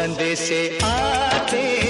संदेश आते